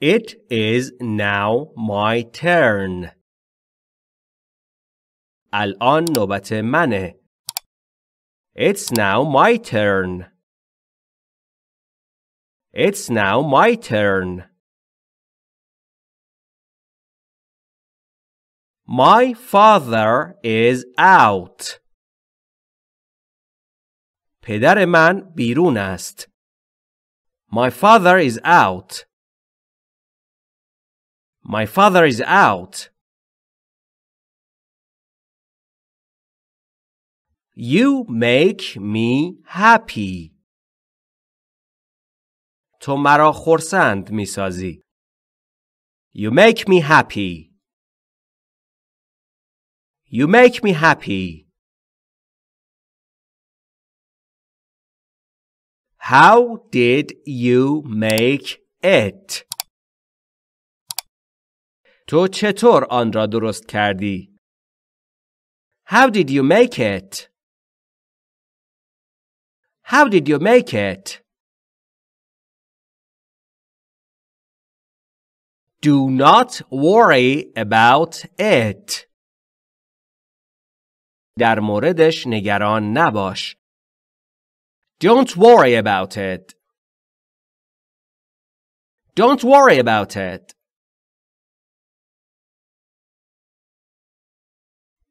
It is now my turn. الان نوبت منه. It's now my turn. It's now my turn. My father is out. پدر من بیرون است. My father is out. My father is out. You make me happy. تو مرا خرسند می سازی. You make me happy. You make me happy. How did you make it? تو چطور آن را درست کردی؟ How did you make it? How did you make it? Do not worry about it. در موردش نگران نباش. Don't worry about it. Don't worry about it.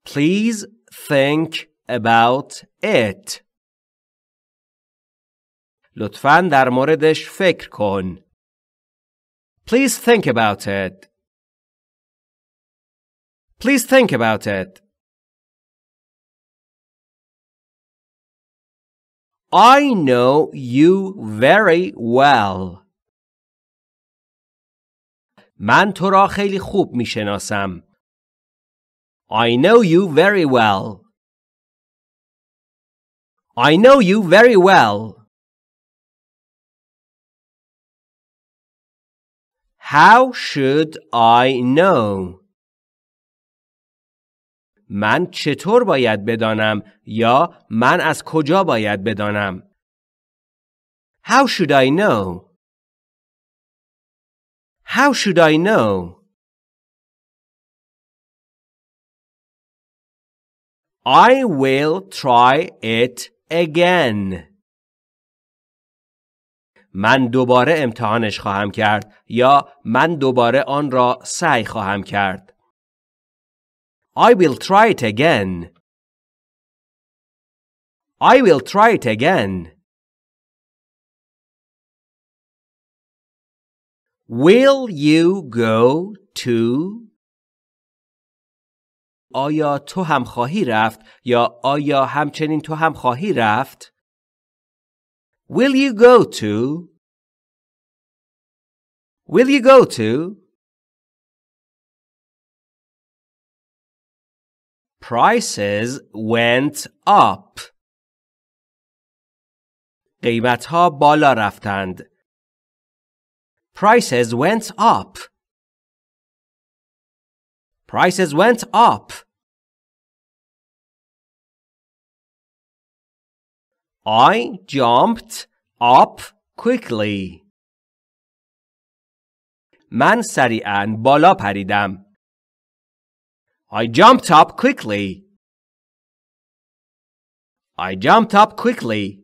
Please think about it. لطفاً در موردش فکر کن. Please think about it. Please think about it. I know you very well. من تو را خیلی خوب می شناسم. I know you very well. I know you very well. How should I know? من چطور باید بدانم یا من از کجا باید بدانم؟ How should I know? How should I know? I will try it again. من دوباره امتحانش خواهم کرد یا من دوباره آن را سعی خواهم کرد. I will try it again. I will try it again. Will you go to آیا تو هم خواهی رفت یا آیا همچنین تو هم خواهی رفت؟ Will you go to? Will you go to? Prices went up. قیمتها بالا رفتند. Prices went up. Prices went up. I jumped up quickly. من سریعا بالا پریدم. I jumped up quickly. I jumped up quickly.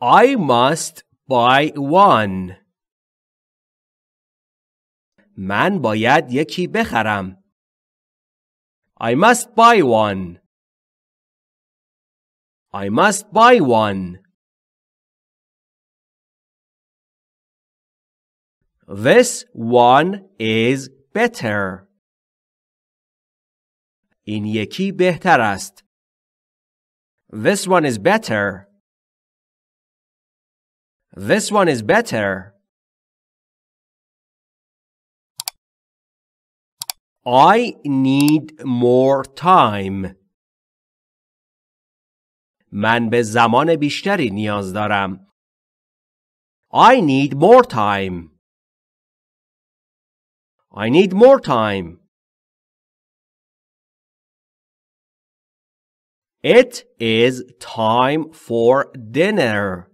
I must buy one. من باید یکی بخرم. I must buy one. I must buy one. This one is better. این یکی بهتر است. This one is better. This one is better. I need more time. من به زمان بیشتری نیاز دارم. I need more time. I need more time. It is time for dinner.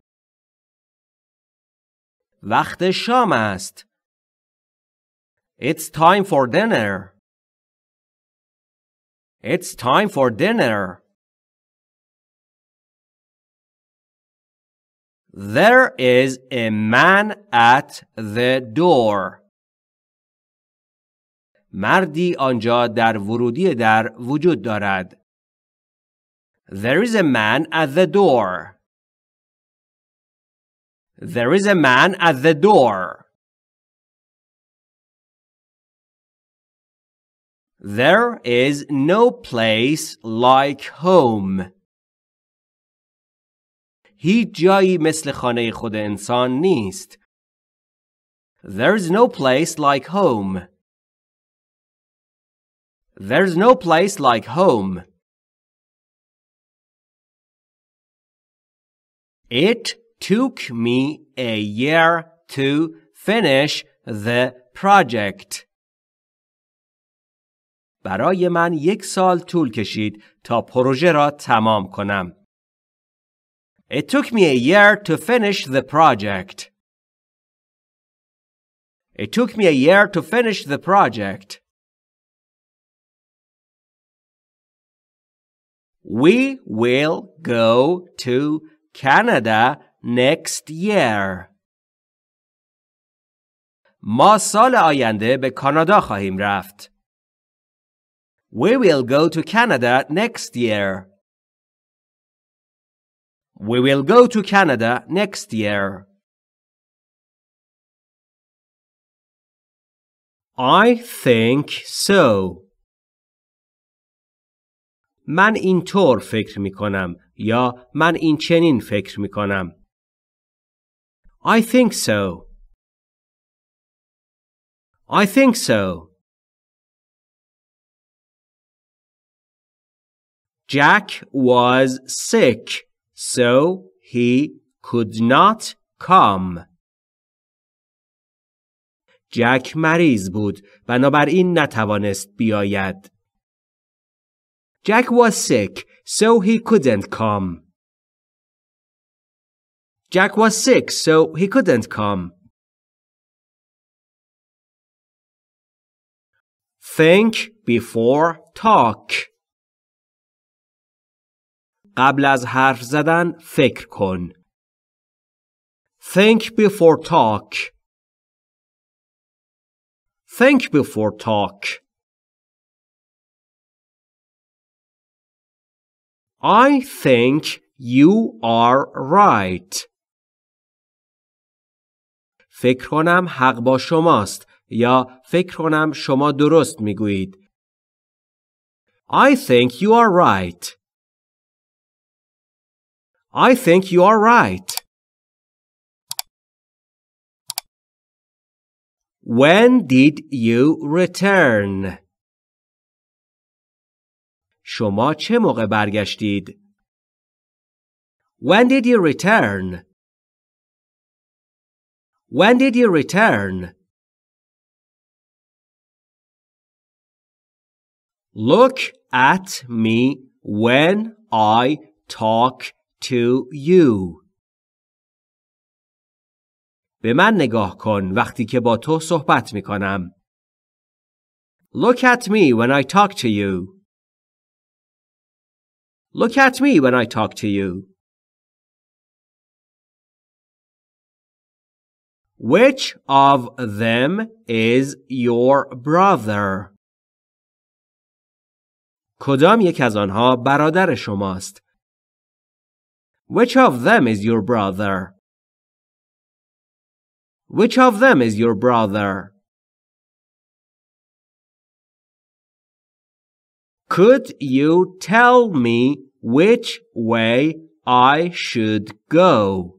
وقت شام است. It's time for dinner. It's time for dinner. There is a man at the door. مردی آنجا در ورودی در وجود دارد. There is a man at the door. There is a man at the door. There is no place like home. هیچ جایی مثل خانه خود انسان نیست. There's no place like home. There's no place like home. It took me a year to finish the project. برای من یک سال طول کشید تا پروژه را تمام کنم. It took me a year to finish the project. It took me a year to finish the project. We will go to Canada next year. ما سال آینده به کانادا خواهیم رفت. We will go to Canada next year. We will go to Canada next year. I think so. من اینطور فکر می کنم یا من این چنین فکر می کنم. I think so. I think so. Jack was sick. so he could not come. جک مریض بود بنابراین نتوانست بیاید. Jack was sick so he couldn't come. Jack was sick so he couldn't come. Think before talk. قبل از حرف زدن فکر کن. Think before talk. Think before talk. I think you are right. فکر کنم حق با شماست یا فکر کنم شما درست می‌گویید. I think you are right. I think you are right. When did you return? شما چه موقع برگشتید؟ When did you return? When did you return? Look at me when I talk to you. به من نگاه کن وقتی که با تو صحبت می کنم. Look at me when I talk to you. Look at me when I talk to you. Which of them is your brother? کدام یک از آنها برادر شماست؟ Which of them is your brother? Which of them is your brother? Could you tell me which way I should go?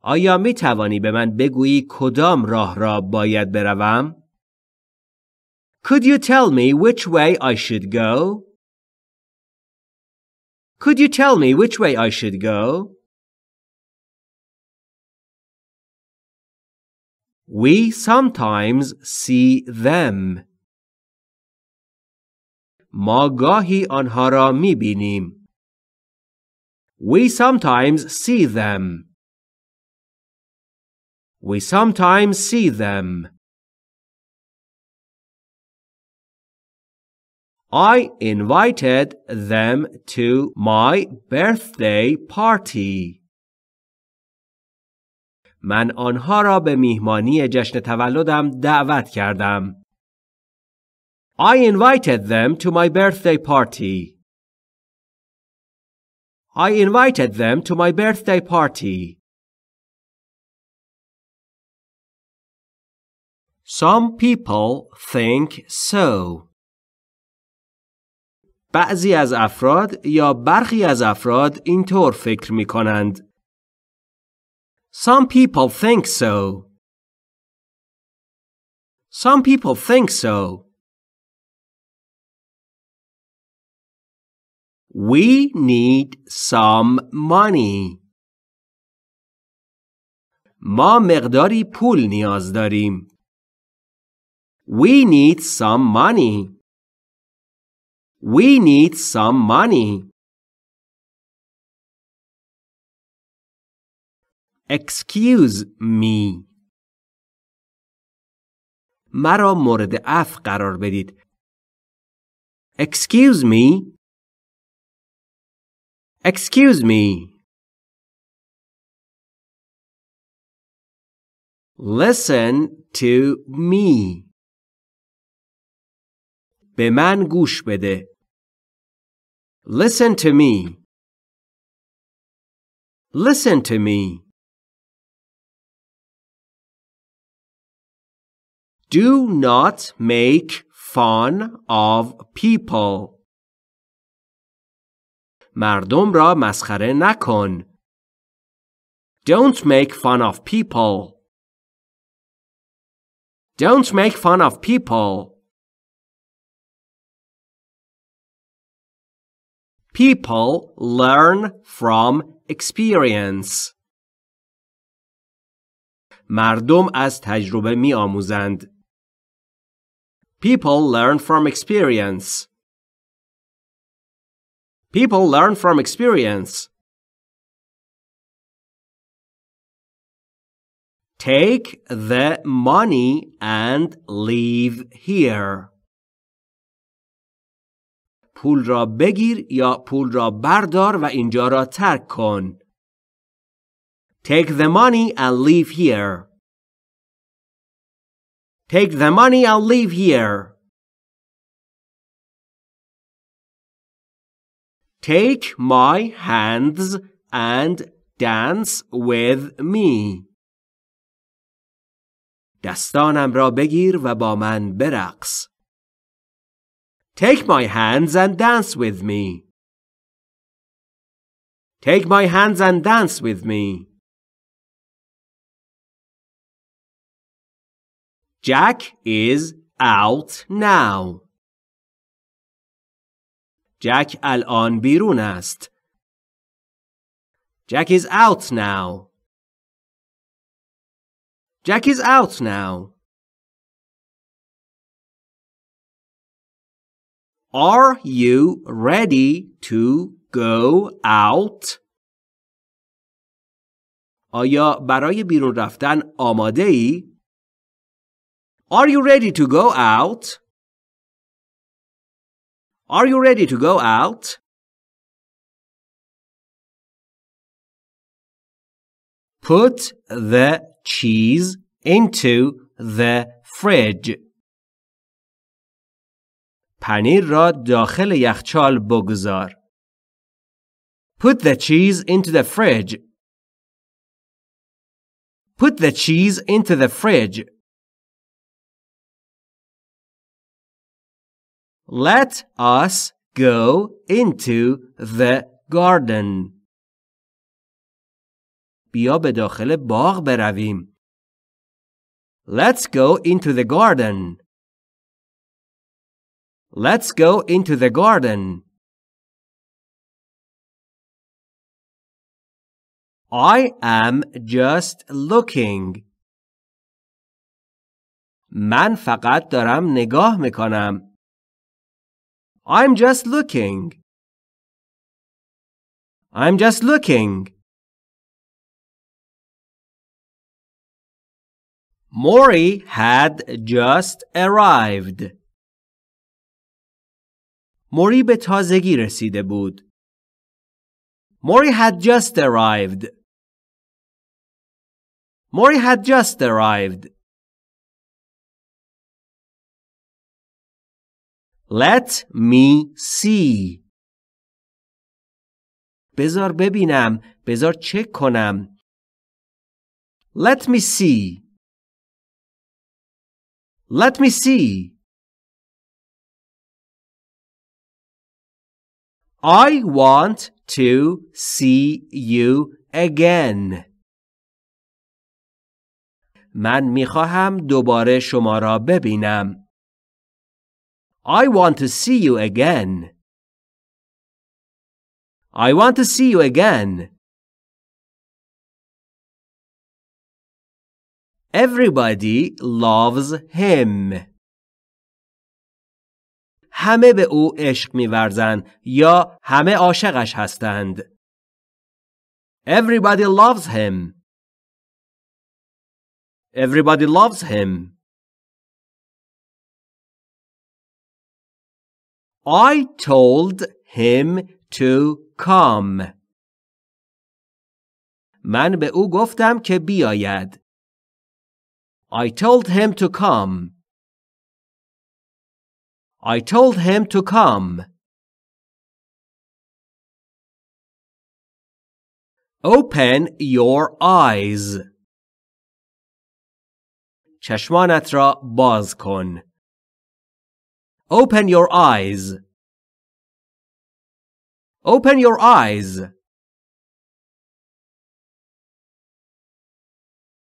آیا می توانی به من بگویی کدام راه را باید بروم؟ Could you tell me which way I should go? Could you tell me which way I should go? We sometimes see them. ما گاهی آنها را می بینیم. We sometimes see them. We sometimes see them. I invited them to my birthday party. من آنها را به میهمانی جشن تولدم دعوت کردم. I invited them to my birthday party. I invited them to my birthday party. Some people think so. بعضی از افراد یا برخی از افراد اینطور فکر می کنند. Some people think so. Some people think so. We need some money. ما مقداری پول نیاز داریم. We need some money. We need some money. Excuse me. مرا مورد عفو قرار بدید. Excuse me. Excuse me. Listen to me. به من گوش بده. Listen to me. Listen to me. Do not make fun of people. مردم را مسخره نکن. Don't make fun of people. Don't make fun of people. People learn from experience. مردم از تجربه می آموزند. People learn from experience. People learn from experience. Take the money and leave here. پول را بگیر یا پول را بردار و اینجا را ترک کن. Take the money and leave here. Take the money and leave here. Take my hands and dance with me. دستانم را بگیر و با من برقص. Take my hands and dance with me. Take my hands and dance with me. Jack is out now. Jack الان بیرون است. Jack is out now. Jack is out now. Are you ready to go out? آیا برای بیرون رفتن آماده ای؟ Are you ready to go out? Are you ready to go out? Put the cheese into the fridge. پنیر را داخل یخچال بگذار. Put the cheese into the fridge. Put the cheese into the fridge. Let us go into the garden. بیا به داخل باغ برویم. Let's go into the garden. Let's go into the garden. I am just looking. من فقط دارم نگاه میکنم. I'm just looking. I'm just looking. Maury had just arrived. موری به تازگی رسیده بود. Maury had just arrived. Maury had just arrived. Let me see. بذار ببینم. بذار چک کنم. Let me see. Let me see. I want to see you again. من میخواهم دوباره شما را ببینم. I want to see you again. I want to see you again. Everybody loves him. همه به او عشق میورزند یا همه عاشقش هستند. Everybody loves him. Everybody loves him. I told him to come. من به او گفتم که بیاید. I told him to come. I told him to come. Open your eyes. چشمانت را باز کن. Open your eyes. Open your eyes.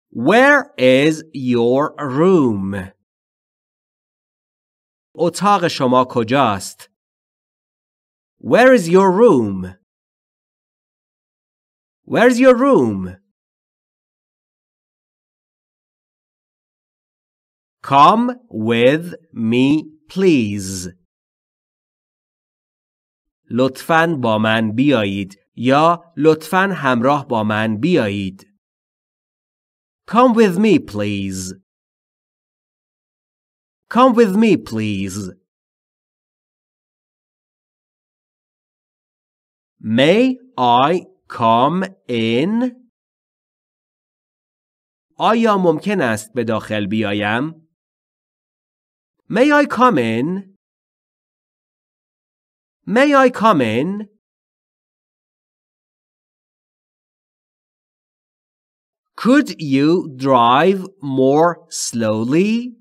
Where is your room? اتاق شما کجاست؟ Where is your room? Where's your room? Come with me, please. لطفاً با من بیایید یا لطفاً همراه با من بیایید. Come with me, please. Come with me, please. May I come in? آیا ممکن است به داخل بیایم؟ May I come in? May I come in? Could you drive more slowly?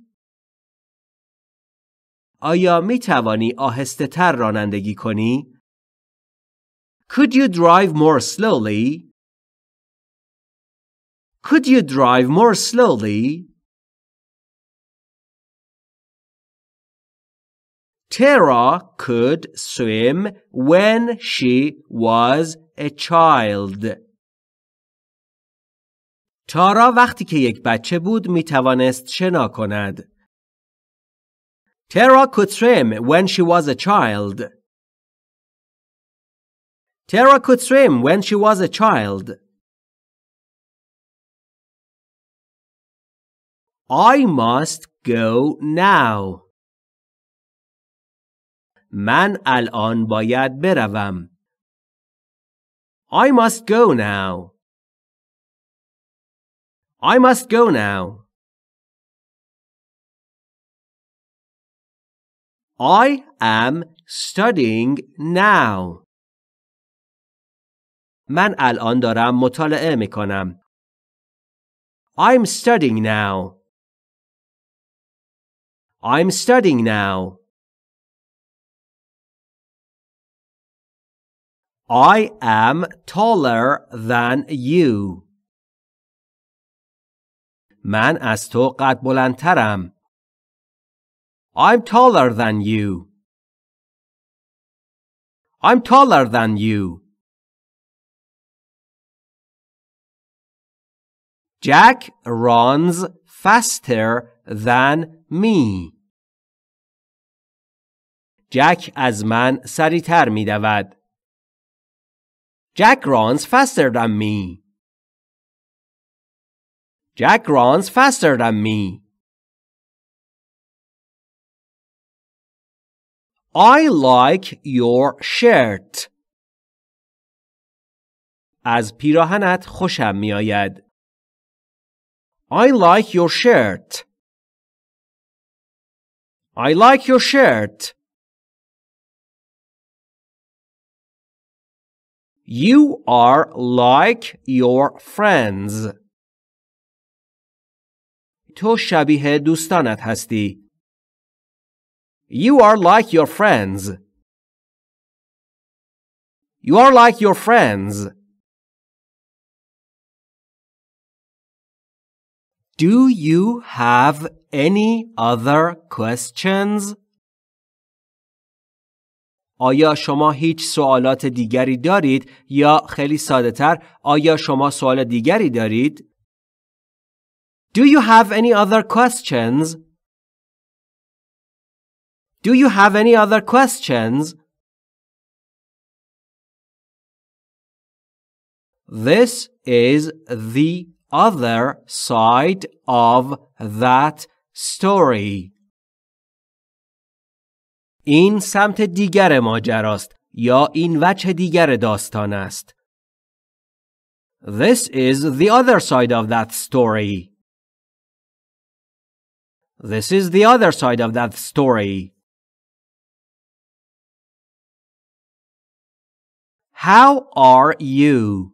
آیا می توانی آهسته تر رانندگی کنی؟ Could you drive more slowly? Could you drive more slowly? Tara could swim when she was a child. تارا وقتی که یک بچه بود می توانست شنا کند. Tara could swim when she was a child. Tara could swim when she was a child. I must go now. من الان باید بروم. I must go now. I must go now. I am studying now. من الان دارم مطالعه می کنم. I'm studying now. I'm studying now. I am taller than you. من از تو قد بلندترم. I'm taller than you. I'm taller than you. Jack runs faster than me. جک از من سریعتر می دود. Jack runs faster than me. Jack runs faster than me. I like your shirt. از پیراهنت خوشم می آید. I like your shirt. I like your shirt. You are like your friends. تو شبیه دوستانت هستی. You are like your friends. You are like your friends. Do you have any other questions? آیا شما هیچ سوالات دیگری دارید یا خیلی ساده تر آیا شما سوال دیگری دارید؟ Do you have any other questions? Do you have any other questions? This is the other side of that story. این سمت دیگر ماجراست یا این وجه دیگر داستان است. This is the other side of that story. This is the other side of that story. How are you?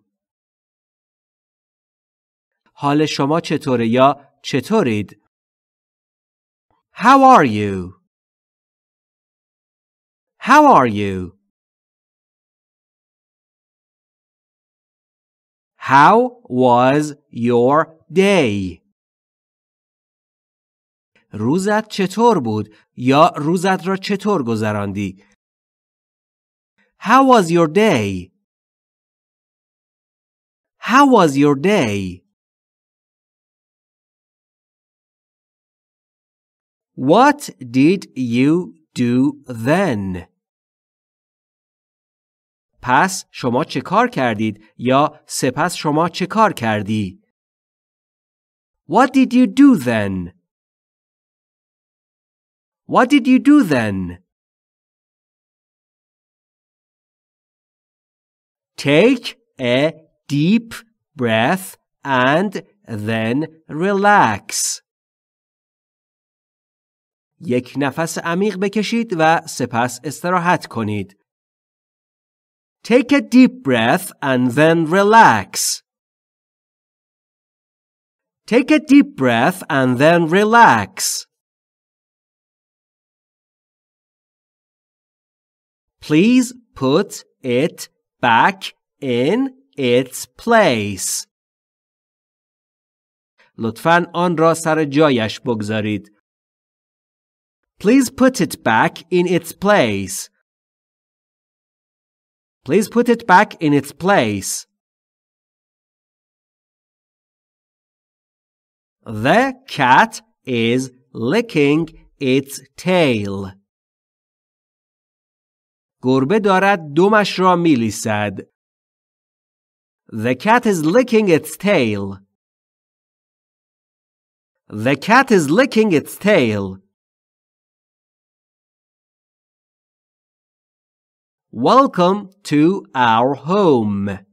حال شما چطوره یا چطورید؟ How are you? How are you? How was your day? روزت چطور بود یا روزت را چطور گذراندی؟ How was your day? How was your day? What did you do then? پس شما چه کار کردید یا سپس شما چه کار کردی؟ What did you do then? What did you do then? Take a deep breath and then relax. یک نفس عمیق بکشید و سپس استراحت کنید. Take a deep breath and then relax. Take a deep breath and then relax. Please put it back in its place. لطفاً آن را سر جایش بگذارید. Please put it back in its place. Please put it back in its place. The cat is licking its tail. گربه دارد دمش را میلیسد. The cat is licking its tail. The cat is licking its tail. Welcome to our home.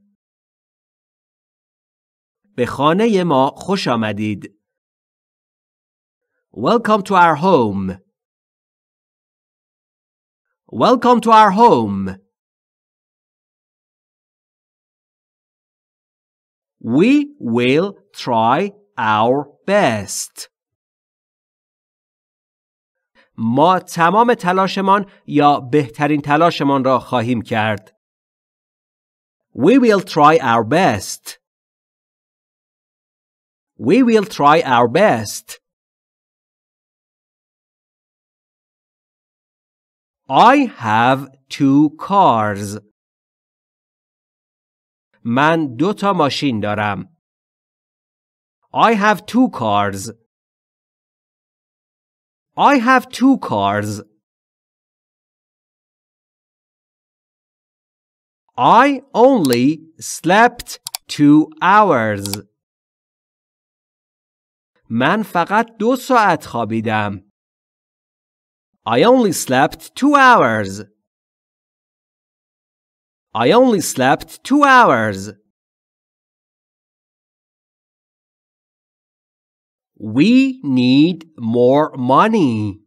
به خانه ما خوش آمدید. Welcome to our home. Welcome to our home. We will try our best. ما تمام تلاشمان یا بهترین تلاشمان را خواهیم کرد. We will try our best. We will try our best. I have two cars. من دو تا ماشین دارم. I have two cars. I have two cars. I only slept two hours. من فقط دو ساعت خوابیدم. I only slept two hours. I only slept two hours. We need more money.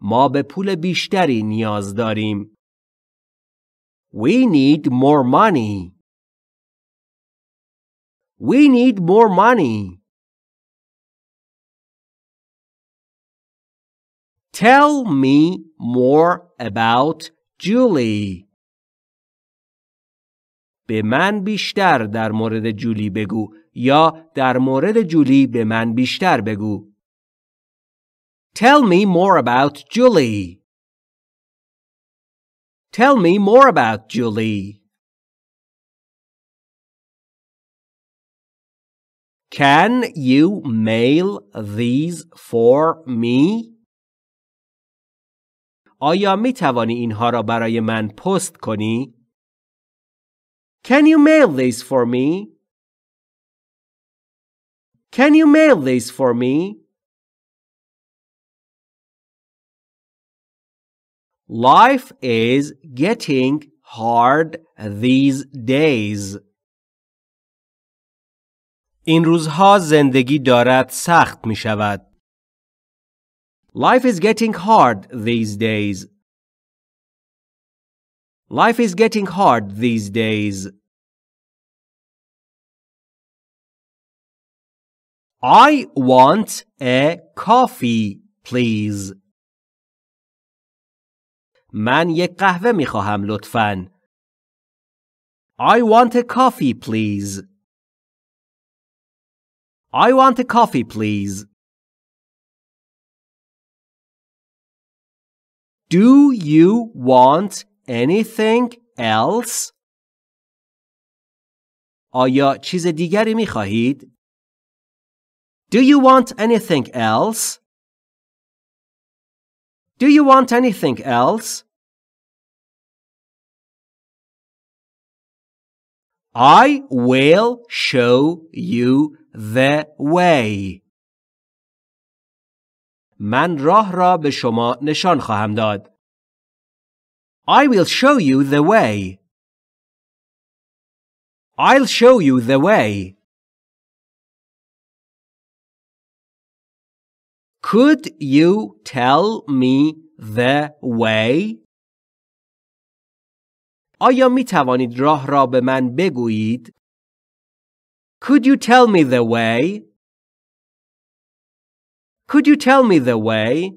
ما به پول بیشتری نیاز داریم. We need more money. We need more money. Tell me more about Julie. به من بیشتر در مورد جولی بگو یا در مورد جولی به من بیشتر بگو. Tell me more about Julie. Tell me more about Julie. Can you mail these for me? آیا می توانی اینها را برای من پست کنی؟ Can you mail these for me? Can you mail these for me? Life is getting hard these days. این روزها زندگی دارد سخت می شود. Life is getting hard these days. Life is getting hard these days. I want a coffee, please. من یک قهوه می خواهم لطفاً. I want a coffee, please. I want a coffee, please. Do you want anything else? آیا چیز دیگری می خواهید؟ Do you want anything else? Do you want anything else? I will show you the way. من راه را به شما نشان خواهم داد. I will show you the way. I'll show you the way. Could you tell me the way? آیا می توانید راه را به من بگویید؟ Could you tell me the way? Could you tell me the way?